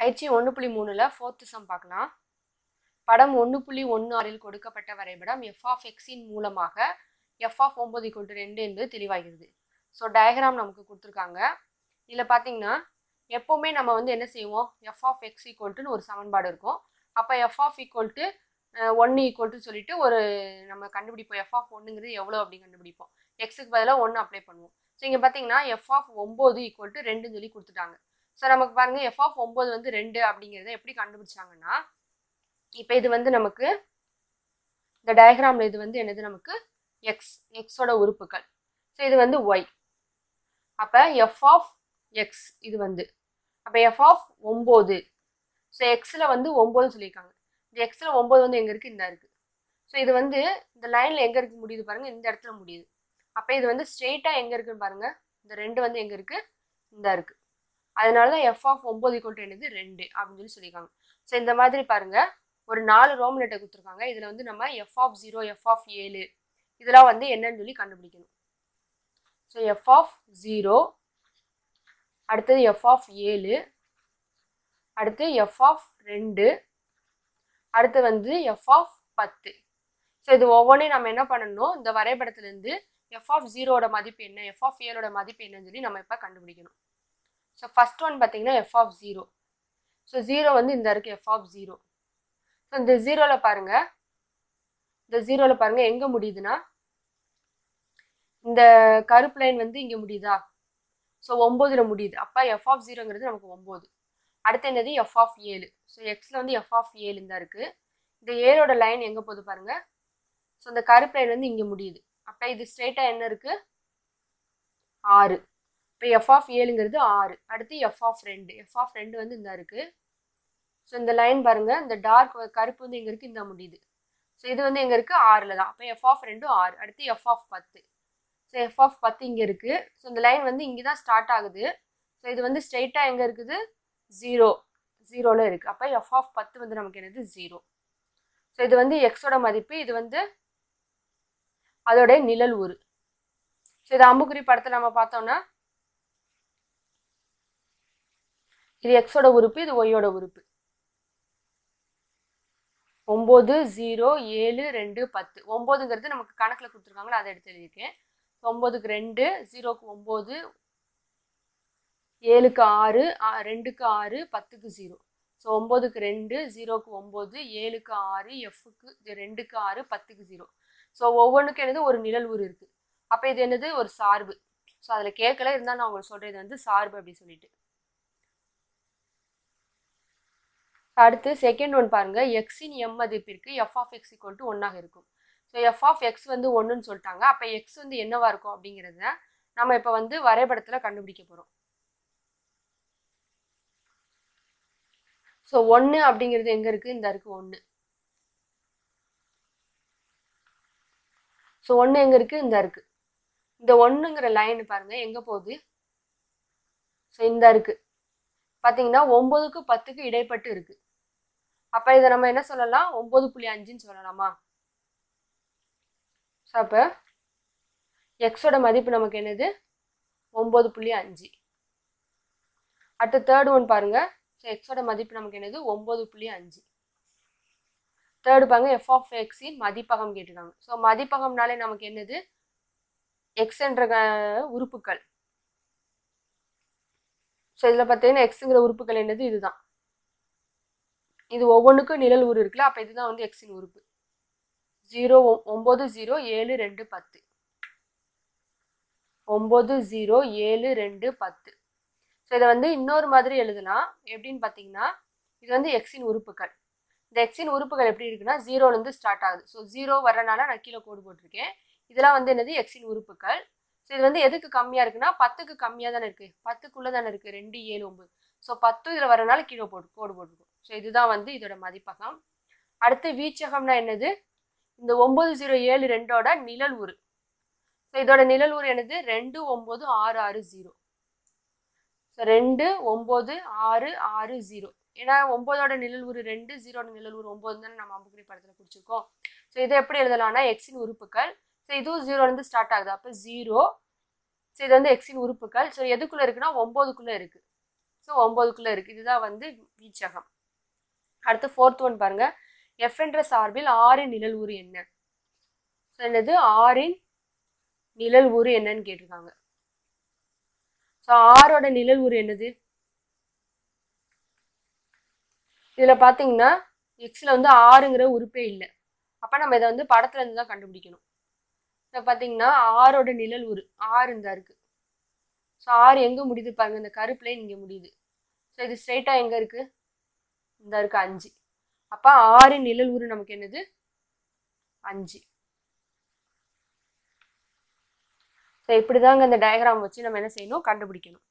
பயிற்சி ஒன்று புள்ளி மூணில் ஃபோர்த்து சம் பார்க்கலாம். படம் ஒன்று புள்ளி ஒன்று ஆறில் கொடுக்கப்பட்ட வரைபடம் எஃப் ஆஃப் எக்ஸின் மூலமாக எஃப் ஆஃப் ஒம்பது ஈக்குவல் ரெண்டு என்று தெளிவாகிறது. ஸோ டயக்ராம் நமக்கு கொடுத்துருக்காங்க. இதில் பார்த்தீங்கன்னா எப்போவுமே நம்ம வந்து என்ன செய்வோம்? எஃப் ஆஃப் எக்ஸ் ஈக்குவல்ட்டுன்னு ஒரு சமன்பாடு இருக்கும். அப்போ எஃப் ஆஃப் ஈக்குவல்ட்டு ஒன்று ஈக்குவல்ட்டு சொல்லிட்டு ஒரு நம்ம கண்டுபிடிப்போம். எஃப் ஆஃப் ஒன்றுங்கிறது எவ்வளோ அப்படி கண்டுபிடிப்போம். எக்ஸுக்கு பதிலாக ஒன்று அப்ளை பண்ணுவோம். ஸோ இங்கே பார்த்தீங்கன்னா எஃப் ஆஃப் ஒம்பது ஈக்குவல் டு ரெண்டுன்னு சொல்லி கொடுத்துட்டாங்க. ஸோ நமக்கு பாருங்க எஃப் ஆஃப் ஒம்பது வந்து ரெண்டு அப்படிங்கிறத எப்படி கண்டுபிடிச்சாங்கன்னா இப்போ இது வந்து நமக்கு இந்த டயக்ராமில் இது வந்து என்னது நமக்கு? எக்ஸ் எக்ஸோட உறுப்புகள். ஸோ இது வந்து ஒய் அப்போ எஃப் ஆஃப் எக்ஸ் இது வந்து அப்போ எஃப் ஆஃப் ஒம்பது ஸோ எக்ஸில் வந்து ஒம்பது சொல்லியிருக்காங்க. இந்த எக்ஸில் ஒம்பது வந்து எங்கே இருக்குது இந்த இருக்குது ஸோ இது வந்து இந்த லைனில் எங்கே இருக்குது முடியுது பாருங்கள் இந்த இடத்துல முடியுது. அப்போ இது வந்து ஸ்ட்ரெயிட்டாக எங்கே இருக்குன்னு பாருங்கள் இந்த ரெண்டு வந்து எங்கே இருக்குது இந்த இருக்குது அதனால தான் எஃப் ஆஃப் ஒம்பது ஈக்குவல் என்னது? ரெண்டு அப்படின்னு சொல்லி சொல்லியிருக்காங்க. ஸோ இந்த மாதிரி பாருங்கள் ஒரு நாலு ரோம் லெட்டர் கொடுத்துருக்காங்க. இதில் வந்து நம்ம F of zero F of ஏழு இதெல்லாம் வந்து என்னன்னு சொல்லி கண்டுபிடிக்கணும். ஸோ எஃப் ஆஃப் ஜீரோ அடுத்தது எஃப் ஆஃப் ஏழு அடுத்து எஃப் ஆஃப் ரெண்டு அடுத்து வந்து எஃப் ஆஃப் பத்து. ஸோ இது ஒவ்வொன்றையும் நம்ம என்ன பண்ணணும்? இந்த வரைபடத்துலேருந்து எஃப் ஆஃப் ஜீரோட மதிப்பு என்ன? எஃப் ஆஃப் ஏழோட மதிப்பு என்னன்னு சொல்லி நம்ம இப்போ கண்டுபிடிக்கணும். ஸோ ஃபஸ்ட் ஒன் பார்த்தீங்கன்னா F of zero so zero வந்து இந்த இருக்குது எஃப் ஆஃப் ஜீரோ ஸோ இந்த ஜீரோவில் பாருங்கள் இந்த ஜீரோவில் பாருங்கள் எங்கே முடியுதுன்னா இந்த கருப்பு லைன் வந்து இங்கே முடியுதா? ஸோ ஒம்போதில் முடியுது. அப்போ எஃப் ஆஃப் ஜீரோங்கிறது நமக்கு ஒம்பது. அடுத்து என்னது? எஃப் ஆஃப் ஏழு. ஸோ எக்ஸில் வந்து எஃப் ஆஃப் ஏழு தான் இருக்குது இந்த ஏழோட லைன் எங்கே போகுது பாருங்கள் ஸோ இந்த கருப்பு லைன் வந்து இங்கே முடியுது. அப்போ இது ஸ்ட்ரெயிட்டாக என்ன இருக்குது ஆறு. இப்போ எஃப் ஆஃப் ஏழுங்கிறது ஆறு. அடுத்து எஃப் ஆஃப் ரெண்டு. எஃப் ஆஃப் ரெண்டு வந்து இந்த இருக்குது ஸோ இந்த லைன் பாருங்கள் இந்த டார்க் கருப்பு வந்து எங்கே இருக்குது இந்த முடியுது. ஸோ இது வந்து எங்கே இருக்குது ஆறில் தான். அப்போ எஃப் ஆஃப் ரெண்டும் ஆறு. அடுத்து எஃப் ஆஃப் பத்து. ஸோ எஃப் ஆஃப் பத்து இங்கே இருக்குது ஸோ இந்த லைன் வந்து இங்கே தான் ஸ்டார்ட் ஆகுது. ஸோ இது வந்து ஸ்ட்ரெயிட்டாக எங்கே இருக்குது? ஜீரோ ஜீரோவில் இருக்குது அப்போ எஃப் ஆஃப் பத்து வந்து நமக்கு என்னது? ஜீரோ ஸோ இது வந்து எக்ஸோட மதிப்பு. இது வந்து அதோடைய நிழல் உரு ஸோ இது அம்புக்குறி படத்தை நம்ம பார்த்தோம்னா இது எக்ஸோட உறுப்பு இது ஒய்யோட உறுப்பு. ஒம்பது ஜீரோ ஏழு ரெண்டு பத்து. ஒம்போதுங்கிறது நமக்கு கணக்கில் கொடுத்துருக்காங்களோ அதை எடுத்து எழுதியிருக்கேன். ஒம்போதுக்கு ரெண்டு ஜீரோக்கு ஒம்பது ஏழுக்கு ஆறு ரெண்டுக்கு ஆறு பத்துக்கு ஜீரோ ஸோ ஒம்போதுக்கு ரெண்டு ஜீரோக்கு ஒம்பது ஏழுக்கு ஆறு எஃப்க்கு ரெண்டுக்கு ஆறு பத்துக்கு ஜீரோ ஸோ ஒவ்வொன்றுக்கும் என்னது ஒரு நிழல் இருக்குது அப்போ இது என்னது? ஒரு சார்பு. ஸோ அதில் கேட்கல இருந்தால் நான் உங்களுக்கு சொல்கிறது வந்து சார்பு அப்படின்னு சொல்லிட்டு. அடுத்து செகண்ட் ஒன் பாருங்கள் எக்ஸின் எம் மதிப்பிற்கு F of X equal to ஒன்றாக இருக்கும். ஸோ எஃப் ஆஃப் எக்ஸ் வந்து ஒன்றுன்னு சொல்லிட்டாங்க. அப்போ எக்ஸ் வந்து என்னவாக இருக்கும் அப்படிங்கிறத நம்ம இப்போ வந்து வரைபடத்தில் கண்டுபிடிக்க போகிறோம் ஸோ ஒன்று அப்படிங்கிறது எங்கே இருக்குது இந்த இருக்குது ஒன்று ஸோ ஒன்று எங்கே இருக்குது இந்த இருக்குது இந்த ஒன்றுங்கிற லைன் பாருங்கள் எங்கே போகுது? ஸோ இந்த இருக்குது பார்த்தீங்கன்னா ஒம்பதுக்கு பத்துக்கு இடைப்பட்டு இருக்குது அப்போ இதை நம்ம என்ன சொல்லலாம்? ஒம்பது புள்ளி அஞ்சுன்னு சொல்லலாமா? ஸோ அப்போ எக்ஸோட மதிப்பு நமக்கு என்னது? ஒம்பது புள்ளி அஞ்சு. அடுத்த தேர்ட் ஒன் பாருங்க. ஸோ எக்ஸோட மதிப்பு நமக்கு என்னது? ஒம்பது புள்ளி அஞ்சு. தேர்டு பாருங்க எஃப் ஆஃப் எக்ஸின் மதிப்பகம் கேட்டிருக்காங்க. ஸோ மதிப்பகம்னாலே நமக்கு என்னது? எக்ஸ் என்ற உறுப்புகள். ஸோ இதில் பார்த்தீங்கன்னா எக்ஸுங்கிற உறுப்புகள் என்னது? இதுதான். இது ஒவ்வொன்றுக்கும் நிழல் உரு இருக்குல்ல அப்போ இதுதான் வந்து எக்ஸின் உறுப்பு. ஜீரோ ஒம்பது ஜீரோ ஏழு ரெண்டு பத்து. ஒம்பது ஜீரோ ஏழு ரெண்டு பத்து. ஸோ இதை வந்து இன்னொரு மாதிரி எழுதலாம். எப்படின்னு பார்த்தீங்கன்னா இது வந்து எக்ஸின் உறுப்புகள். இந்த எக்ஸின் உறுப்புகள் எப்படி இருக்குன்னா ஜீரோலேருந்து ஸ்டார்ட் ஆகுது. ஸோ ஜீரோ வரனால நான் கீழே கோடு போட்டிருக்கேன். இதெல்லாம் வந்து என்னது? எக்ஸின் உறுப்புகள். ஸோ இது வந்து எதுக்கு கம்மியாக இருக்குன்னா பத்துக்கு கம்மியாக தானே இருக்குது பத்துக்குள்ளே தானே இருக்குது ரெண்டு ஏழு ஒம்பது. ஸோ பத்து இதில் வரனால கீழே போட்டு கோடு போட்டிருக்கோம். ஸோ இதுதான் வந்து இதோட மதிப்பகம். அடுத்து வீச்சகம்னா என்னது? இந்த ஒம்பது ஜீரோ ஏழு ரெண்டோட நிழல் உரு ஸோ இதோட நிழல் உரு என்னது? ரெண்டு ஒம்பது ஆறு ஆறு ஜீரோ. ஸோ ரெண்டு ஒம்பது ஆறு ஆறு ஜீரோ. ஏன்னா ஒம்பதோட நிழல் உரு ரெண்டு ஜீரோட நிழல் உரு ஒம்பது தானே நம்ம அம்புக்குறி படத்தில் குடிச்சிருக்கோம் ஸோ இதை எப்படி எழுதலாம்னா எக்ஸின் உறுப்புகள். ஸோ இதுவும் ஜீரோலேருந்து ஸ்டார்ட் ஆகுது. அப்போ ஜீரோ. ஸோ இது வந்து எக்ஸின் உறுப்புகள். ஸோ எதுக்குள்ளே இருக்குன்னா ஒம்போதுக்குள்ளே இருக்குது ஸோ ஒம்போதுக்குள்ளே இருக்குது இதுதான் வந்து வீச்சகம். அடுத்து ஃபோர்த் ஒன் பாருங்க. எஃப் என்ற சார்பில் ஆறின் நிழல் ஊறு என்ன? ஸோ என்னது? ஆறின் நிழல் ஊறு என்னன்னு கேட்டிருக்காங்க. ஸோ ஆரோட நிழல் ஊறு என்னது? இதில் பார்த்தீங்கன்னா எக்ஸில் வந்து ஆறுங்கிற உறுப்பே இல்லை. அப்போ நம்ம இதை வந்து படத்துல இருந்து தான் கண்டுபிடிக்கணும். இப்போ பார்த்தீங்கன்னா ஆரோட நிழல் உரு ஆறு இந்த இருக்குது ஸோ ஆறு எங்கே முடியுது பாருங்க இந்த கருப்புலேயே இங்கே முடியுது. ஸோ இது ஸ்ட்ரெயிட்டாக எங்கே இருக்குது இந்த இருக்கு அஞ்சு. அப்போ ஆறு நிழல் உரு நமக்கு என்னது? அஞ்சு. ஸோ இப்படிதாங்க இந்த டயக்ராம் வச்சு நம்ம என்ன செய்யணும்? கண்டுபிடிக்கணும்.